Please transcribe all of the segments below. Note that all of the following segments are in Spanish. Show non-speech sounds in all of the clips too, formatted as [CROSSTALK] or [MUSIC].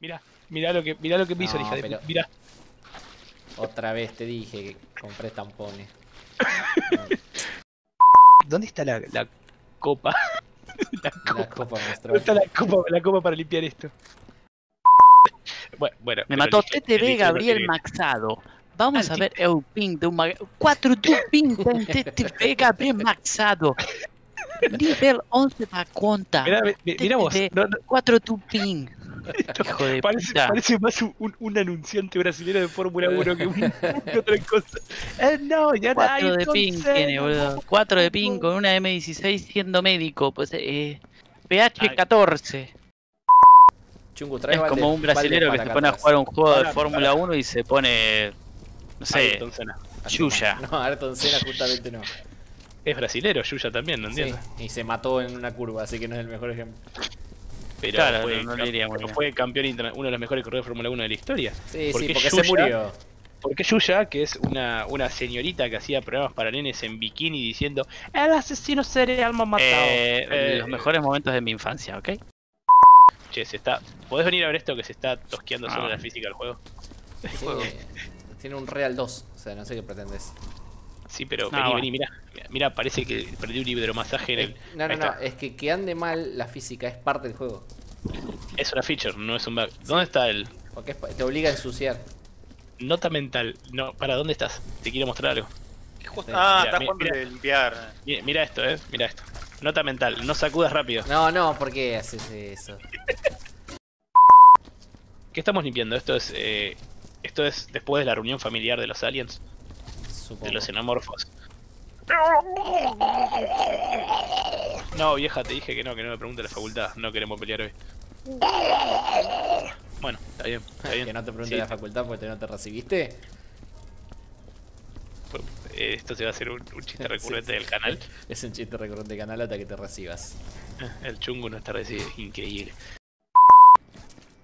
Mirá, mirá lo que, mirá lo que me hizo, No, hija de Mirá. Otra vez te dije que compré tampones. [LAUGHS] ¿Dónde está la, la copa? [LAUGHS] la copa. La copa ¿Dónde está la copa, la copa para limpiar esto? Bueno, bueno. Me mató TTV Gabriel Maxado. Vamos a ver el ping de un mag... 4 tu ping de TTV Gabriel Maxado. [LAUGHS] Nivel 11 para conta. Mirá, mi- mirá vos. TTV, no, no, 4 tu ping. [LAUGHS] Hijo de parece, puta. parece más un, un- un anunciante brasileño de Fórmula [LAUGHS] 1 que, un- que otra cosa. Eh, no, ya 4 de ping tiene, boludo. 4 de ping con una M16 siendo médico. Pues eh, PH 14. Chungu, trae Es balde- como un brasilero que se pone a jugar un juego de Fórmula 1 y se pone. No sé, Ayrton Senna. Yuya. No, Ayrton Senna justamente no. Es brasilero, Yuya también, no Sí, entiendo. y se mató en una curva, así que no es el mejor ejemplo. Pero Claro, fue, no- no le iría pero fue campeón uno de los mejores corredores de Fórmula 1 de la historia. Sí, Porque sí, porque se Yuya- murió. Porque Yuya, que es una, una señorita que hacía programas para nenes en bikini diciendo El asesino serial me ha matado. eh, Eh, los mejores momentos de mi infancia, ¿ok? Che, se está. ¿Podés venir a ver esto que se está tosqueando sobre Ah. la física del juego? Sí, tiene un Real 2, o sea, no sé qué pretendes. Sí, pero No, vení, vení, mira. Mira, parece que perdí un hidromasaje en el. No, no, no, es que que ande mal la física es parte del juego. Es una feature, no es un bug. ¿Dónde está el Porque es pa- te obliga a ensuciar. nota mental? No, ¿para dónde estás? Te quiero mostrar algo. Ah, Mira, estás jugando de limpiar. Mira, mira esto, eh. Mira esto. Nota mental, no sacudas rápido. No, no, ¿por qué haces eso? ¿Qué estamos limpiando? Esto es. eh, esto es después de la reunión familiar de los aliens, Supongo. de los xenomorfos. No, vieja, te dije que no, que no me pregunte la facultad. No queremos pelear hoy. Bueno, está bien, está bien. que no te pregunte Sí, la facultad porque no te recibiste. esto se va a hacer un, un chiste [LAUGHS] recurrente del canal. Es un chiste recurrente de canal hasta que te recibas. El chungo no está recibido, increíble.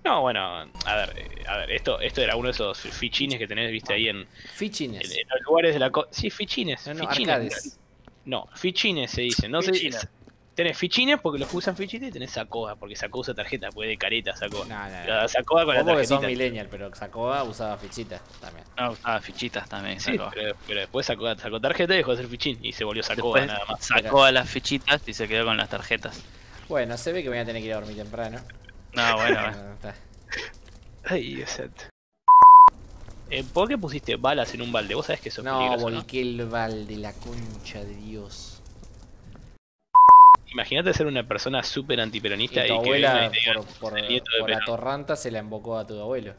No, bueno, a ver, eh, a ver, esto, esto era uno de esos fichines que tenés, viste, ahí en, Fichines. en los lugares de la co Sí, fichines. No, no, fichines. No, fichines se dice. No se Fichines. Tenés fichines porque los usan fichines y tenés Sacoa, porque Sacoa usa tarjeta, puede de careta Sacoa. No, no, no. La Sacoa con la sos tarjetita. millennial, pero Sacoa usaba fichitas también. No, usaba fichitas también. Sí, pero, pero después sacó, sacó tarjeta y dejó de hacer fichín y se volvió Sacoa Después nada más. sacó a las fichitas y se quedó con las tarjetas. Bueno, se ve que voy a tener que ir a dormir temprano. No, bueno, [LAUGHS] bueno. Ay, exacto. Eh, ¿Por qué pusiste balas en un balde? Vos sabés que eso es No, peligroso, ¿no? volqué el balde, la concha de Dios. Imagínate ser una persona súper antiperonista y, tu que venga abuela, y te diga, por, por, "El nieto de por la Perón". torranta, se la embocó a tu abuelo.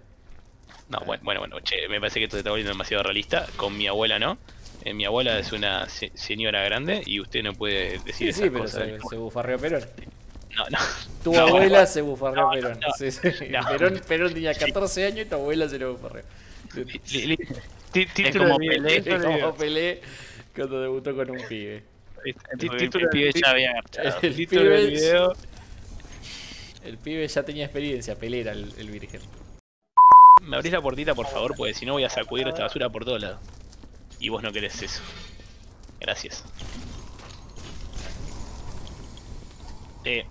No, bueno, bueno, bueno, che, me parece que esto se está volviendo demasiado realista. Con mi abuela no. Eh, mi abuela es una se- señora grande y usted no puede decir Sí, esas sí, pero cosas. se, se bufarreó Perón. No, no. Tu No, abuela bueno. se bufarreó No, Perón. no, Sí, sí. no. Perón. Perón tenía 14 años y tu abuela se lo bufarreó. Título como del video, Pelé, Es como Pelé cuando debutó con un pibe. El título pibe del- ya había agarchado. El título del pibe, video. el pibe ya tenía experiencia, Pelé era el, el virgen. Me abrís la puertita, por favor, porque si no voy a sacudir esta basura por todos lados. Y vos no querés eso. Gracias. Eh.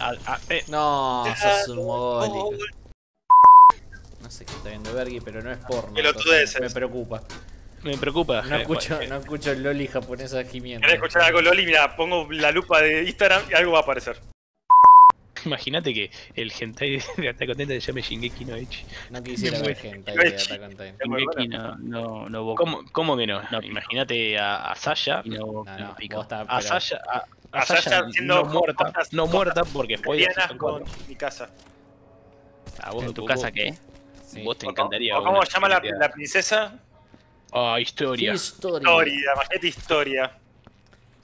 A- a- eh, No, sos un mogólico. No sé qué está viendo Bergi, pero no es porno. Entonces Me preocupa. me preocupa. No eh, escucho, eh, no escucho el loli japonesa gimiendo. ¿Querés escuchar algo, Loli? Mira, pongo la lupa de Instagram y algo va a aparecer. Imagínate que el hentai [LAUGHS] de Attack on Titan se llame Shingeki no Ichi. No quisiera [LAUGHS] ver gente ahí de Attack on Titan. Shingeki no, no, no Boku. ¿Cómo, cómo que no? No. Imagínate a, a Sasha. No, No, no está- A Sasha, a, Sasha Sasha haciendo no muerta, cosas- no muerta porque spoiler Lianas son con mi casa. A vos, ¿En tu casa qué? sí. Vos te O- encantaría. o ¿Cómo se llama la, princesa? Ah, ¿Qué historia. historia? Historia, imagínate historia.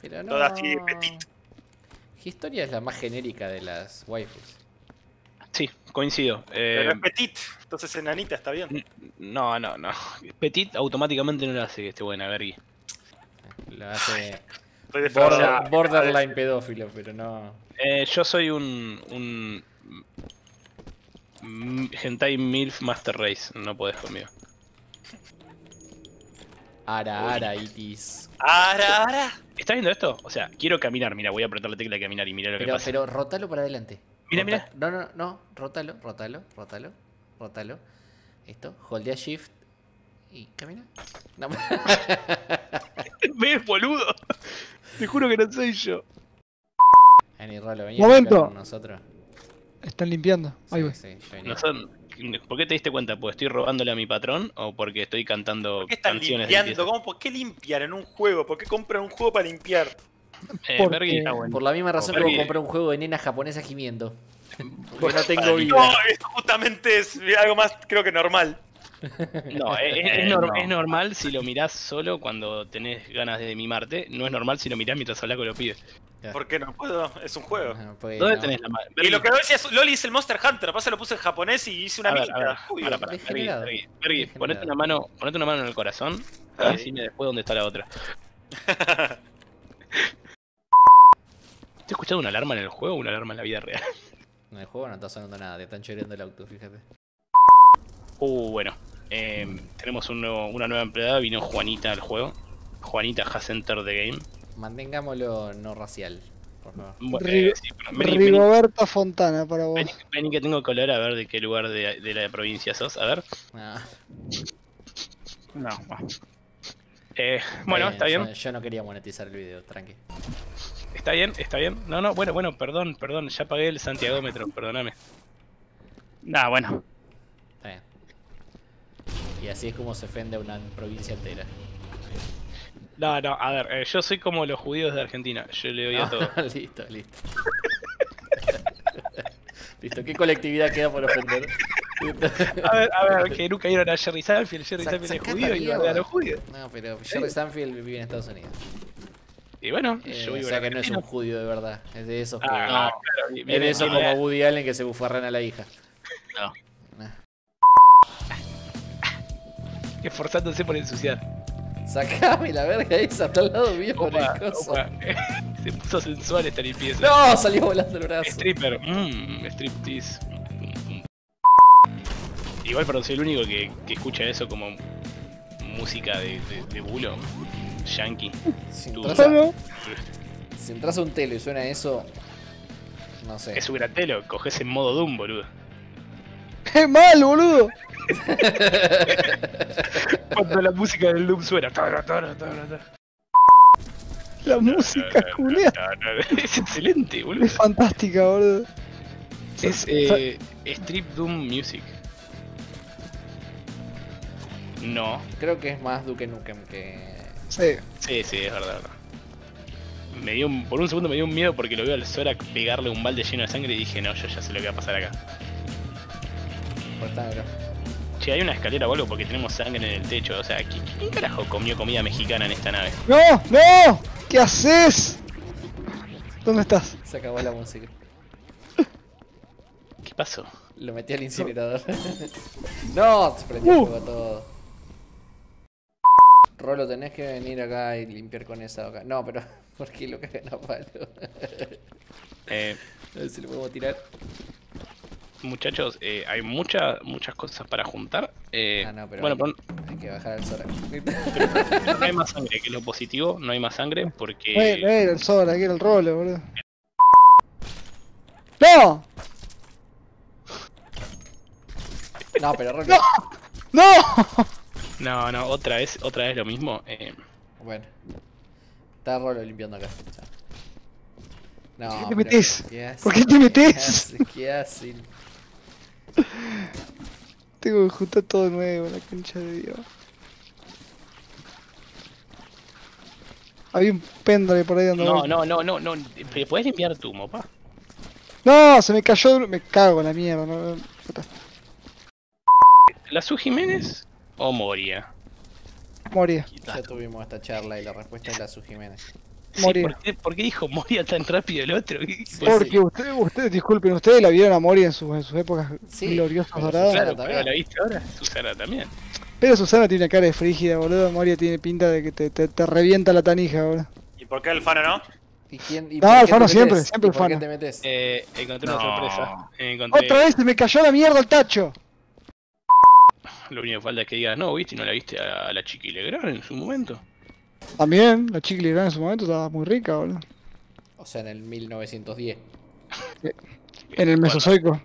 Pero no. Toda así, petit. Historia es la más genérica de las waifus. Sí, coincido. Eh, Pero es petit, entonces enanita está bien. no, no, no. Petit automáticamente no lo hace que esté buena, Bergi. Lo hace Estoy border- borderline pedófilo, pero no. Eh, yo soy un. un. Hentai MILF Master Race, no podés conmigo. Ara, ara, itis. Ara, ara. ¿Estás viendo esto? O sea, quiero caminar, mira, voy a apretar la tecla de caminar y mira lo que Pero, pasa. pero rotalo para adelante. Mira, Rota- mira. No, no, no. Rótalo, rótalo, rótalo, rótalo. Esto. Holdea shift. Y camina. No, [LAUGHS] ¿Ves, boludo? Te juro que no soy yo. Vení, Rolo, vení Momento. a con nosotros. Están limpiando. Ahí Sí, voy. sí, yo venía. No son... ¿Por qué te diste cuenta? ¿Porque estoy robándole a mi patrón o porque estoy cantando ¿Por qué están canciones limpiando? ¿Cómo? ¿Por qué limpiar en un juego? ¿Por qué compran un juego para limpiar? Eh, Porque- está bueno. Por la misma razón que compré un juego de nenas japonesas gimiendo. [LAUGHS] Porque no tengo vida. No, esto justamente es algo más, creo que normal. No, es, [LAUGHS] es- es Eh, nor- no. es normal si lo mirás solo cuando tenés ganas de mimarte. No es normal si lo mirás mientras hablas con los pibes. ¿Por qué no puedo? Es un juego. Pues, ¿Dónde no. tenés la mano? Y lo que decía es, Loli es el Monster Hunter, pasa lo puse en japonés y hice una A ver, minita. a ver, Uy, para, para, Bergui, Degenerado. Bergui, Bergui, Degenerado. ponete una mano, ponete una mano en el corazón y decime después dónde está la otra. [LAUGHS] ¿Estoy escuchando una alarma en el juego o una alarma en la vida real? En el juego no está sonando nada, te están choreando el auto, fíjate. Uh, bueno. eh, tenemos un nuevo- una nueva empleada, vino Juanita al juego. Juanita has entered the game. Mantengámoslo no racial, por favor. Eh, sí, vení, Fontana para vos. vení, vení que tengo color a ver de qué lugar de, de la provincia sos. A ver. Ah, No, bueno. Eh, bueno, está bien. Yo, yo no quería monetizar el video, tranqui. Está bien, está bien. No, no, bueno, bueno, perdón, perdón. Ya pagué el santiagómetro, perdóname. Nah, bueno. Está bien. Y así es como se ofende a una provincia entera. No, no, a ver, eh, yo soy como los judíos de Argentina. Yo le doy a todo. [LAUGHS] listo, listo. [LAUGHS] listo, ¿qué colectividad queda por ofender? [LAUGHS] A ver, a ver, que nunca vieron a Jerry Sanfield. Jerry Sa- Sanfield es judío y a los judíos. No, pero Jerry Sanfield vive en Estados Unidos. Y bueno, Eh, yo o vivo sea en que no es un judío de verdad. Es de esos que. Ah, claro, es de esos como Woody Allen que se bufarran a la hija. No. Ah. esforzándose por ensuciar. Sacame la verga esa, está al lado mío con el coso. [LAUGHS] Se puso sensual esta limpieza. No, salió volando el brazo. Stripper, mmm, striptease. Igual, perdón, soy el único que, que escucha eso como música de, de, de bulo. Yankee. Si entras, a, si entras a un telo y suena eso. No sé. Es un gratelo, coges en modo Doom, boludo. ¡Qué mal, boludo! [LAUGHS] Cuando la música del Doom suena. La música, Julia. [LAUGHS] Es excelente, boludo. Es fantástica, boludo. Es eh, Strip Doom Music. No. Creo que es más Duke Nukem que. Sí. Sí, sí, es verdad. verdad. Me dio un- por un segundo me dio un miedo porque lo veo al Zorak pegarle un balde lleno de sangre y dije, no, yo ya sé lo que va a pasar acá. Cortámelo. Che, hay una escalera o algo porque tenemos sangre en el techo. O sea, ¿qui- ¿quién carajo comió comida mexicana en esta nave? ¡No! ¡No! ¿Qué haces? ¿Dónde estás? Se acabó la música. [LAUGHS] ¿Qué pasó? Lo metí al incinerador. [LAUGHS] no, se prendió Uh. fuego todo. Rolo, tenés que venir acá y limpiar con esa acá. No, pero [LAUGHS] ¿por qué lo cagan a palo? Eh, a ver si lo podemos tirar. Muchachos, eh, hay muchas muchas cosas para juntar. Eh, Ah, no, pero bueno, hay, pero hay que bajar al Zorak. [LAUGHS] no hay más sangre, que es lo positivo. No hay más sangre porque... No era, no era el que era el rolo, boludo. ¡No! no, pero Rolo. ¡No! No, no, otra vez, otra vez lo mismo. Eh, Bueno. Está Rolo limpiando acá. No, ¿Por qué te pero hace? ¿Por qué te metés? ¿Qué hace? ¿Qué hacen? Tengo que juntar todo nuevo, la concha de Dios. Había un pendrive por ahí dando no, no, no, no, no. ¿Pero ¿Puedes limpiar tu mopa? No, se me cayó, me cago en la mierda. No, no. ¿La Su Jiménez o Moria? Moría. Ya tuvimos esta charla y la respuesta es la Su Jiménez. Sí, Moria. ¿por, qué, por qué dijo Moria tan rápido el otro? Porque ustedes, ustedes, disculpen, ustedes la vieron a Moria en sus, en sus épocas Sí, gloriosas pero doradas. Susana Claro, pero la viste ahora. Susana también. Pero Susana tiene una cara de frígida, boludo. Moria tiene pinta de que te, te, te revienta la tanija, boludo. ¿Y por qué Alfano no? ¿Y quién? Y No, Alfano siempre, siempre ¿Y ¿Por qué Alfano. te metes? Eh, encontré una sorpresa. Encontré... Otra vez se me cayó la mierda el tacho. Lo único que falta es que digas, no, viste, y no la viste a, a la Chiqui Legrand en su momento. También, la chica Legrand en su momento estaba muy rica, boludo. O sea, en el 1910. En el Mesozoico.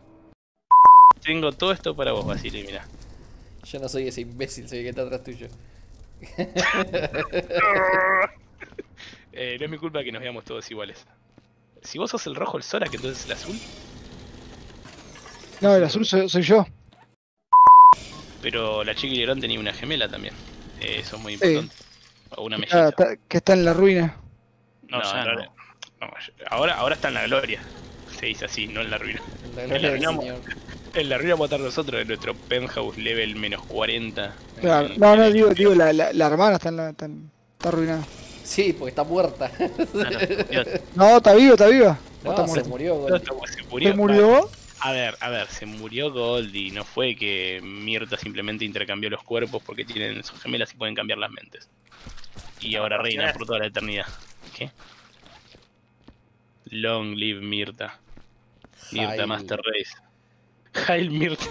tengo todo esto para vos, Basile, mira. Yo no soy ese imbécil, soy el que está atrás tuyo. [LAUGHS] Eh, no es mi culpa que nos veamos todos iguales. Si vos sos el rojo, el Sora, que entonces el azul. No, el azul soy, soy yo. Pero la chica Legrand tenía una gemela también. Eh, eso es muy Sí. O una Ah, que está en la ruina. No, No, ya en no. no, ahora, ahora está en la gloria. Se dice así, no en la ruina. La la arruinamos. señor. En la ruina vamos a estar nosotros en nuestro penthouse level menos 40. Claro. No, no, digo, digo la, la, la hermana está, en la, está, en- está arruinada. Sí, porque está muerta. Claro, Dios. No, está viva, está viva. No, está se muerta. murió. no, se murió. ¿Se murió? A ver, a ver, se murió Goldie. No fue que Mirta simplemente intercambió los cuerpos porque tienen sus gemelas y pueden cambiar las mentes. Y ahora reina por toda la eternidad. ¿Qué? Long live Mirta. Mirta. Master Race. [LAUGHS] Hail Mirta.